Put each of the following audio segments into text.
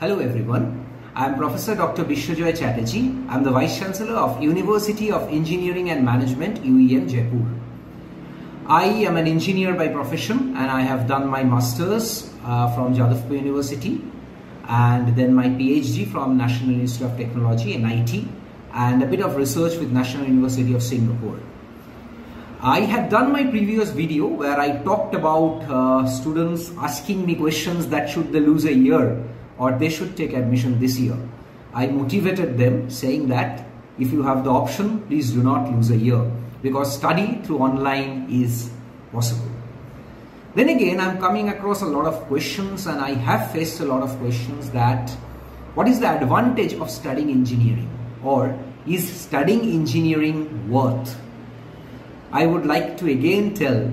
Hello everyone. I am Professor Dr. Biswajoy Chatterjee. I am the Vice Chancellor of University of Engineering and Management, UEM Jaipur. I am an engineer by profession and I have done my masters uh, from Jadavpur University and then my PhD from National Institute of Technology, NIT, and a bit of research with National University of Singapore. I had done my previous video where I talked about uh, students asking me questions that should they lose a year or they should take admission this year. I motivated them saying that if you have the option, please do not lose a year because study through online is possible. Then again, I'm coming across a lot of questions and I have faced a lot of questions that what is the advantage of studying engineering or is studying engineering worth? I would like to again tell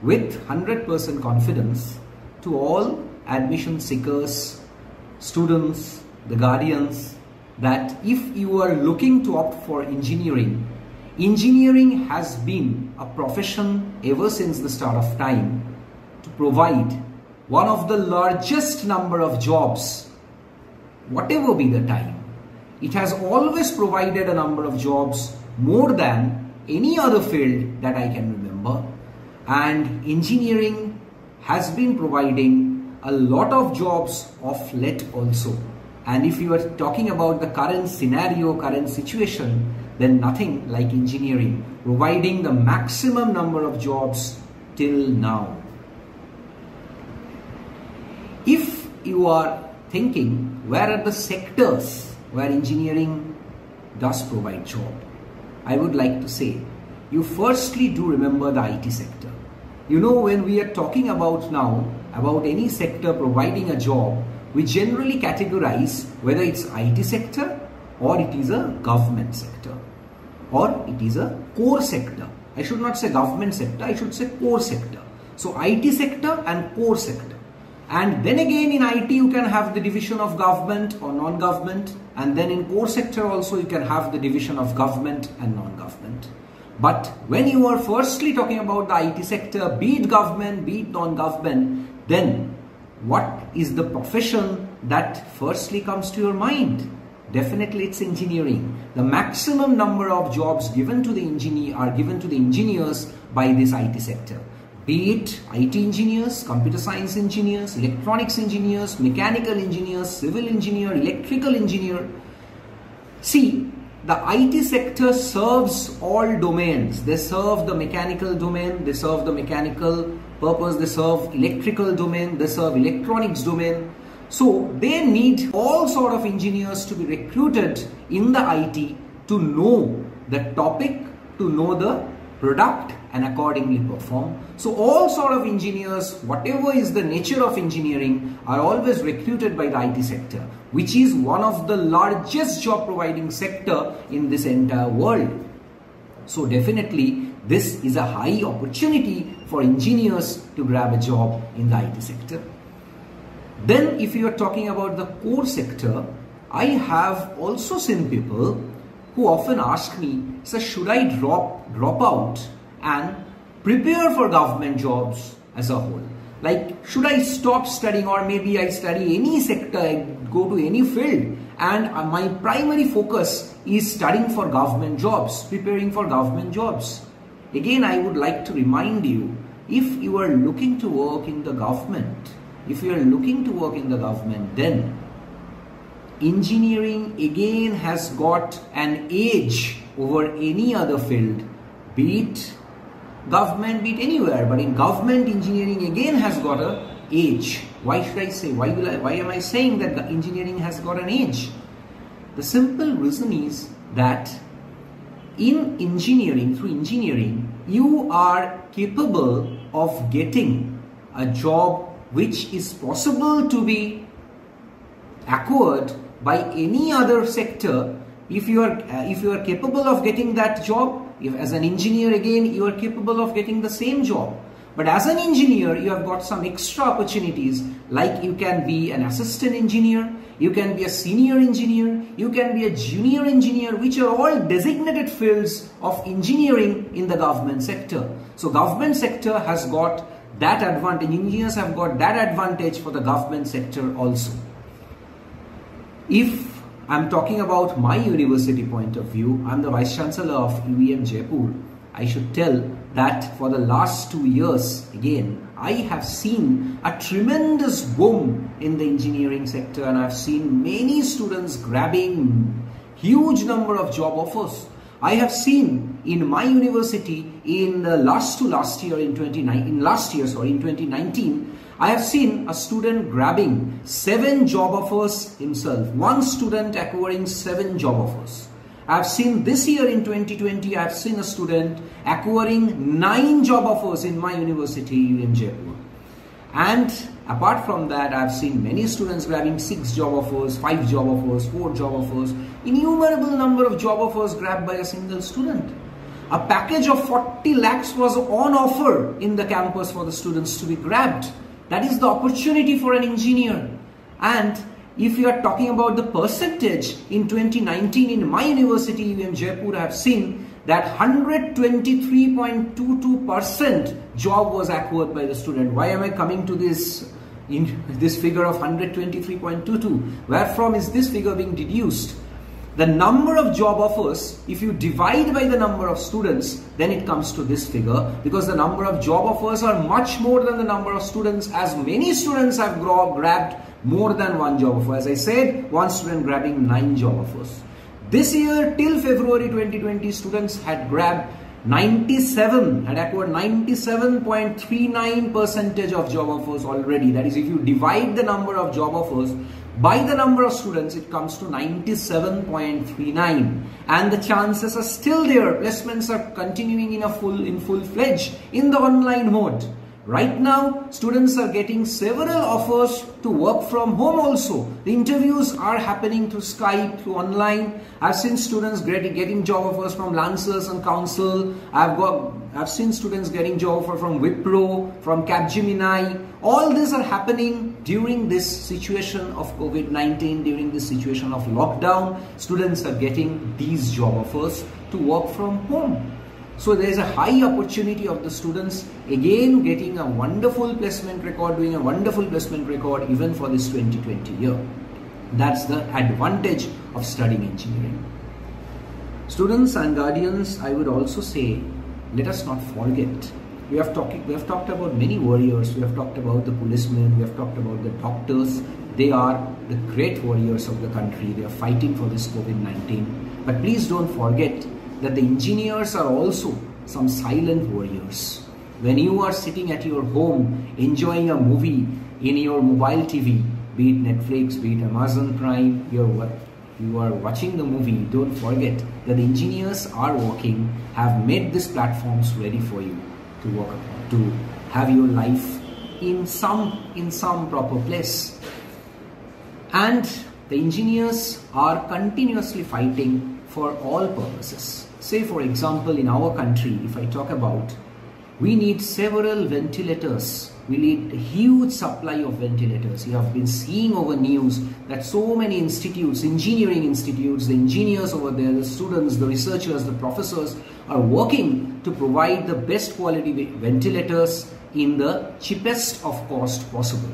with 100% confidence to all admission seekers, students, the guardians that if you are looking to opt for engineering, engineering has been a profession ever since the start of time to provide one of the largest number of jobs, whatever be the time. It has always provided a number of jobs more than any other field that I can remember and engineering has been providing a lot of jobs of late also and if you are talking about the current scenario current situation then nothing like engineering providing the maximum number of jobs till now if you are thinking where are the sectors where engineering does provide job I would like to say, you firstly do remember the IT sector. You know, when we are talking about now, about any sector providing a job, we generally categorize whether it's IT sector or it is a government sector or it is a core sector. I should not say government sector, I should say core sector. So IT sector and core sector. And then again in IT you can have the division of government or non-government and then in core sector also you can have the division of government and non-government. But when you are firstly talking about the IT sector, be it government, be it non-government, then what is the profession that firstly comes to your mind? Definitely it's engineering. The maximum number of jobs given to the engineer are given to the engineers by this IT sector be it IT engineers, computer science engineers, electronics engineers, mechanical engineers, civil engineer, electrical engineer. See, the IT sector serves all domains. They serve the mechanical domain, they serve the mechanical purpose, they serve electrical domain, they serve electronics domain. So they need all sort of engineers to be recruited in the IT to know the topic, to know the product and accordingly perform. So all sort of engineers, whatever is the nature of engineering are always recruited by the IT sector, which is one of the largest job providing sector in this entire world. So definitely this is a high opportunity for engineers to grab a job in the IT sector. Then if you are talking about the core sector, I have also seen people who often ask me, sir, should I drop, drop out and prepare for government jobs as a whole? Like, should I stop studying or maybe I study any sector, go to any field and uh, my primary focus is studying for government jobs, preparing for government jobs. Again, I would like to remind you, if you are looking to work in the government, if you are looking to work in the government, then engineering again has got an edge over any other field, be it government, be it anywhere, but in government engineering again has got a age. Why should I say, why, will I, why am I saying that the engineering has got an age? The simple reason is that in engineering, through engineering, you are capable of getting a job which is possible to be acquired by any other sector if you are uh, if you are capable of getting that job if as an engineer again you are capable of getting the same job but as an engineer you have got some extra opportunities. Like you can be an assistant engineer you can be a senior engineer you can be a junior engineer which are all designated fields of engineering in the government sector. So government sector has got that advantage engineers have got that advantage for the government sector also. If I'm talking about my university point of view, I'm the Vice Chancellor of UEM Jaipur. I should tell that for the last two years, again, I have seen a tremendous boom in the engineering sector and I've seen many students grabbing huge number of job offers. I have seen in my university in the last to last year in 29 in last year sorry in 2019 I have seen a student grabbing seven job offers himself. One student acquiring seven job offers. I have seen this year in 2020 I have seen a student acquiring nine job offers in my university in Jaipur. And apart from that I've seen many students grabbing six job offers five job offers four job offers innumerable number of job offers grabbed by a single student a package of 40 lakhs was on offer in the campus for the students to be grabbed. That is the opportunity for an engineer. And if you are talking about the percentage in 2019 in my university in Jaipur, I have seen that 123.22% job was acquired by the student. Why am I coming to this in this figure of 123.22? Where from is this figure being deduced? the number of job offers, if you divide by the number of students, then it comes to this figure because the number of job offers are much more than the number of students as many students have grabbed more than one job offer. As I said, one student grabbing nine job offers. This year till February 2020, students had grabbed 97 had acquired 97.39 percentage of job offers already that is if you divide the number of job offers by the number of students, it comes to 97.39 and the chances are still there. Placements are continuing in a full, in full fledged in the online mode. Right now, students are getting several offers to work from home also. The interviews are happening through Skype, through online. I've seen students getting job offers from Lancers and Counsel. I've got, I've seen students getting job offer from Wipro, from Capgemini. All these are happening during this situation of COVID-19, during this situation of lockdown. Students are getting these job offers to work from home. So there is a high opportunity of the students again getting a wonderful placement record, doing a wonderful placement record even for this 2020 year. That's the advantage of studying engineering. Students and guardians, I would also say, let us not forget. We have, talk, we have talked about many warriors. We have talked about the policemen. We have talked about the doctors. They are the great warriors of the country. They are fighting for this COVID-19. But please don't forget that the engineers are also some silent warriors. When you are sitting at your home enjoying a movie in your mobile TV, be it Netflix, be it Amazon Prime, you're, you are watching the movie, don't forget that the engineers are working, have made these platforms ready for you to work upon, to have your life in some, in some proper place. And the engineers are continuously fighting for all purposes. Say for example in our country, if I talk about, we need several ventilators. We need a huge supply of ventilators. You have been seeing over news that so many institutes, engineering institutes, the engineers over there, the students, the researchers, the professors are working to provide the best quality ventilators in the cheapest of cost possible.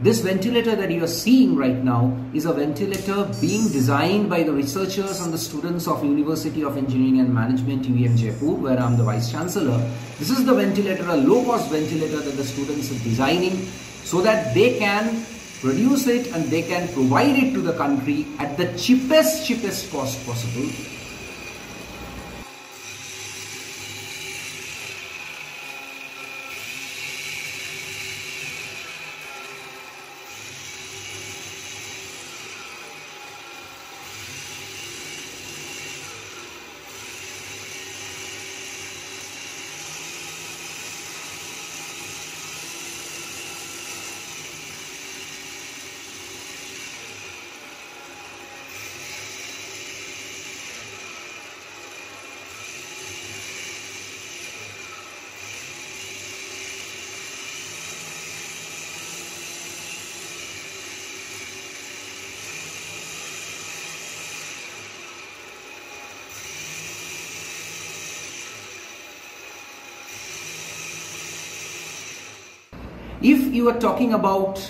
This ventilator that you are seeing right now is a ventilator being designed by the researchers and the students of University of Engineering and Management UEM Jaipur where I am the Vice Chancellor. This is the ventilator, a low cost ventilator that the students are designing so that they can produce it and they can provide it to the country at the cheapest, cheapest cost possible If you are talking about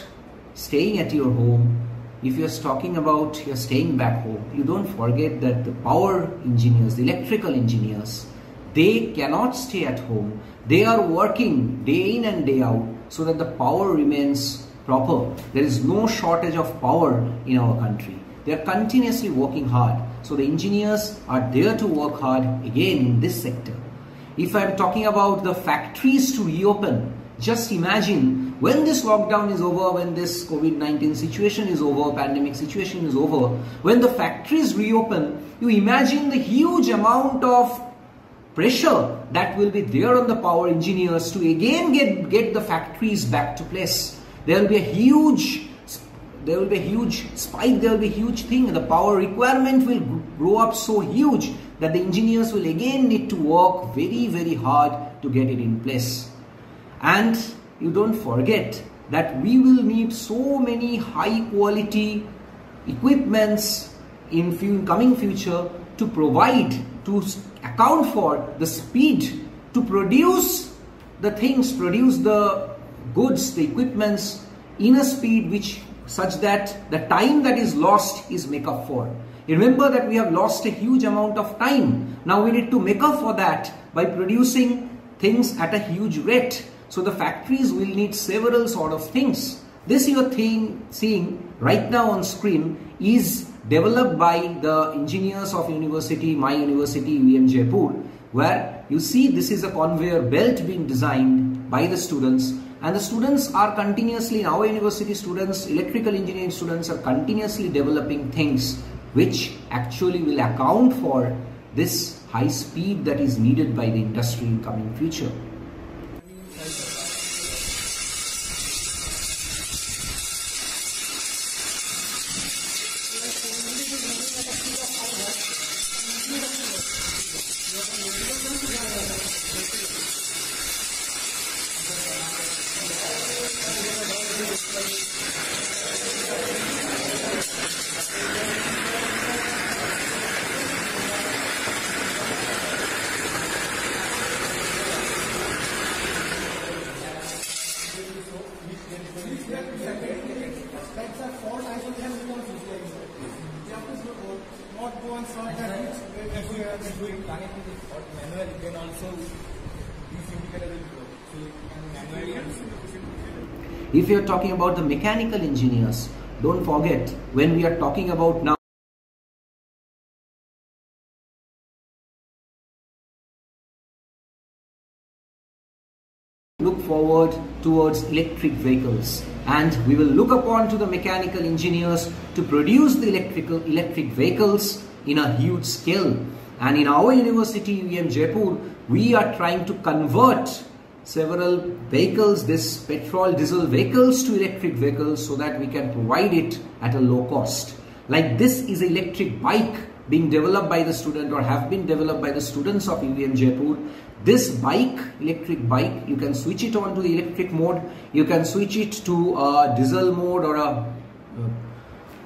staying at your home, if you're talking about you're staying back home, you don't forget that the power engineers, the electrical engineers, they cannot stay at home. They are working day in and day out so that the power remains proper. There is no shortage of power in our country. They are continuously working hard. So the engineers are there to work hard again in this sector. If I'm talking about the factories to reopen, just imagine when this lockdown is over, when this COVID-19 situation is over, pandemic situation is over, when the factories reopen, you imagine the huge amount of pressure that will be there on the power engineers to again get, get the factories back to place. There will be a huge there will be a huge spike, there will be a huge thing. The power requirement will grow up so huge that the engineers will again need to work very, very hard to get it in place. And you don't forget that we will need so many high quality equipments in coming future to provide, to account for the speed to produce the things, produce the goods, the equipments in a speed which such that the time that is lost is make up for. Remember that we have lost a huge amount of time. Now we need to make up for that by producing things at a huge rate. So the factories will need several sort of things. This you are seeing right now on screen is developed by the engineers of university, my university, UEM Jaipur, where you see this is a conveyor belt being designed by the students and the students are continuously, our university students, electrical engineering students are continuously developing things which actually will account for this high speed that is needed by the industry in coming future. If you are talking about the mechanical engineers, don't forget when we are talking about now look forward towards electric vehicles. And we will look upon to the mechanical engineers to produce the electrical electric vehicles in a huge scale and in our university UEM Jaipur we are trying to convert several vehicles, this petrol diesel vehicles to electric vehicles so that we can provide it at a low cost. Like this is electric bike being developed by the student or have been developed by the students of UEM Jaipur. This bike, electric bike, you can switch it on to the electric mode. You can switch it to a diesel mode or a uh,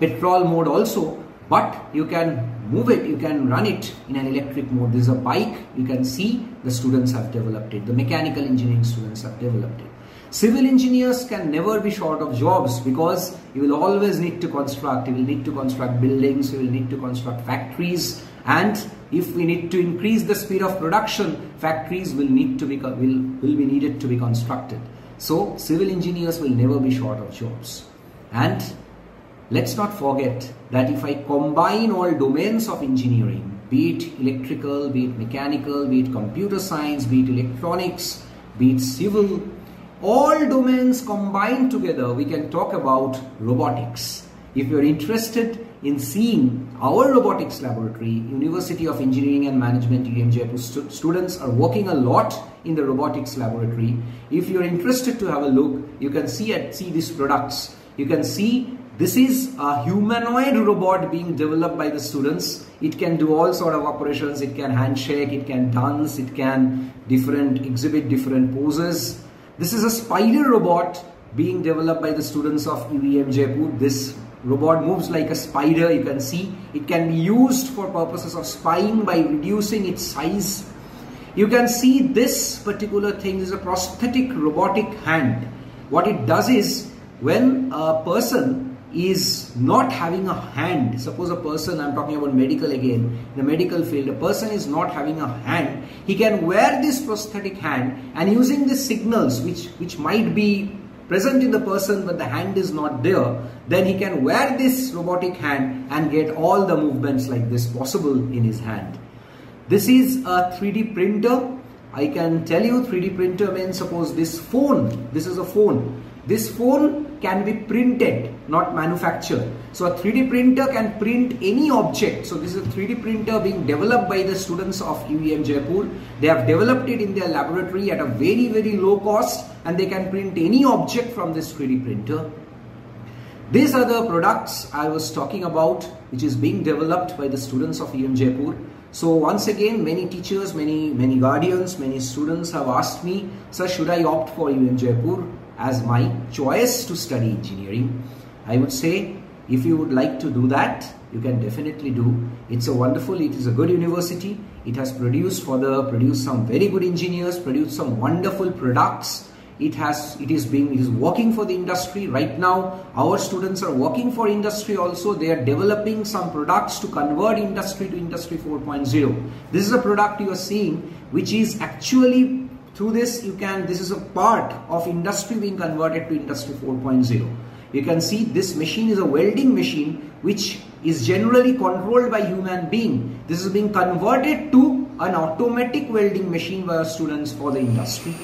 petrol mode also. But you can move it, you can run it in an electric mode. This is a bike, you can see the students have developed it. The mechanical engineering students have developed it. Civil engineers can never be short of jobs because you will always need to construct, you will need to construct buildings, you will need to construct factories and if we need to increase the speed of production, factories will need to be, will, will be needed to be constructed. So civil engineers will never be short of jobs. And let's not forget that if I combine all domains of engineering, be it electrical, be it mechanical, be it computer science, be it electronics, be it civil, all domains combined together, we can talk about robotics. If you're interested in seeing our robotics laboratory, University of Engineering and Management st students are working a lot in the robotics laboratory. If you're interested to have a look, you can see at see these products. You can see this is a humanoid robot being developed by the students. It can do all sort of operations. It can handshake, it can dance, it can different exhibit different poses. This is a spider robot being developed by the students of UEM Jaipur. This robot moves like a spider. You can see it can be used for purposes of spying by reducing its size. You can see this particular thing is a prosthetic robotic hand. What it does is when a person is not having a hand. Suppose a person i'm talking about medical again in the medical field a person is not having a hand he can wear this prosthetic hand and using the signals which which might be present in the person but the hand is not there then he can wear this robotic hand and get all the movements like this possible in his hand. This is a 3d printer. I can tell you 3d printer means suppose this phone. This is a phone. This phone can be printed, not manufactured. So a 3D printer can print any object. So this is a 3D printer being developed by the students of UEM Jaipur. They have developed it in their laboratory at a very, very low cost and they can print any object from this 3D printer. These are the products I was talking about which is being developed by the students of UEM Jaipur. So once again, many teachers, many, many guardians, many students have asked me, sir, should I opt for UEM Jaipur? As my choice to study engineering. I would say if you would like to do that, you can definitely do. It's a wonderful, it is a good university. It has produced for the produced some very good engineers, produced some wonderful products. It has it is being it is working for the industry right now. Our students are working for industry also. They are developing some products to convert industry to industry 4.0. This is a product you are seeing which is actually through this you can this is a part of industry being converted to industry 4.0 you can see this machine is a welding machine which is generally controlled by human being. This is being converted to an automatic welding machine by our students for the industry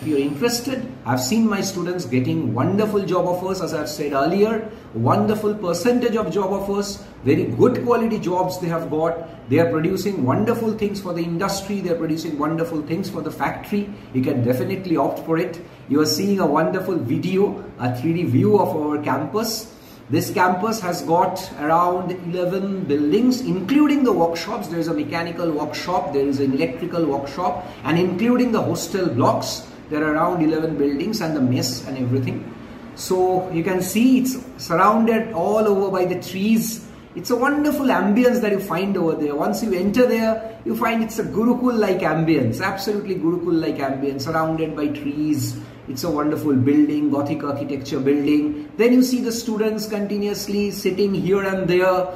If you're interested, I've seen my students getting wonderful job offers as I've said earlier, wonderful percentage of job offers, very good quality jobs they have got. They are producing wonderful things for the industry, they're producing wonderful things for the factory. You can definitely opt for it. You are seeing a wonderful video, a 3D view of our campus. This campus has got around 11 buildings, including the workshops. There is a mechanical workshop, there is an electrical workshop, and including the hostel blocks there are around 11 buildings and the mess and everything. So you can see it's surrounded all over by the trees. It's a wonderful ambience that you find over there. Once you enter there you find it's a gurukul like ambience absolutely gurukul like ambience surrounded by trees. It's a wonderful building gothic architecture building. Then you see the students continuously sitting here and there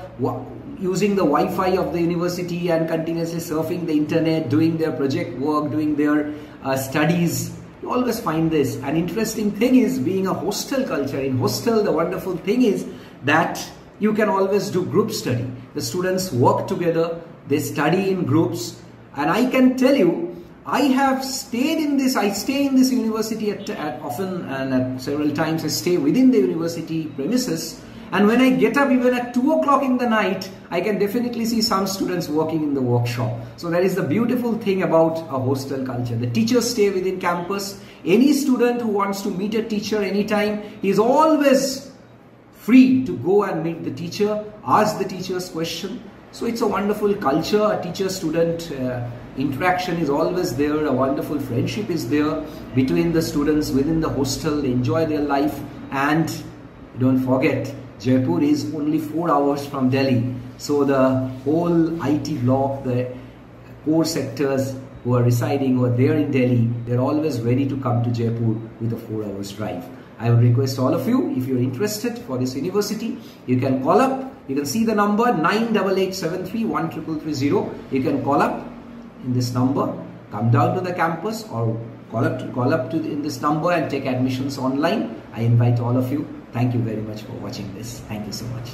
using the Wi-Fi of the university and continuously surfing the internet, doing their project work, doing their uh, studies. You always find this. An interesting thing is being a hostel culture. In hostel, the wonderful thing is that you can always do group study. The students work together, they study in groups. And I can tell you, I have stayed in this, I stay in this university at, at often and at several times I stay within the university premises and when I get up even at 2 o'clock in the night, I can definitely see some students working in the workshop. So that is the beautiful thing about a hostel culture. The teachers stay within campus. Any student who wants to meet a teacher anytime, he is always free to go and meet the teacher, ask the teacher's question. So it's a wonderful culture. A teacher-student uh, interaction is always there. A wonderful friendship is there between the students within the hostel. They enjoy their life and don't forget Jaipur is only 4 hours from Delhi. So the whole IT block, the core sectors who are residing or there in Delhi, they're always ready to come to Jaipur with a 4 hours drive. I would request all of you, if you're interested for this university, you can call up. You can see the number 98873 You can call up in this number, come down to the campus or call up to, call up to in this number and take admissions online. I invite all of you Thank you very much for watching this. Thank you so much.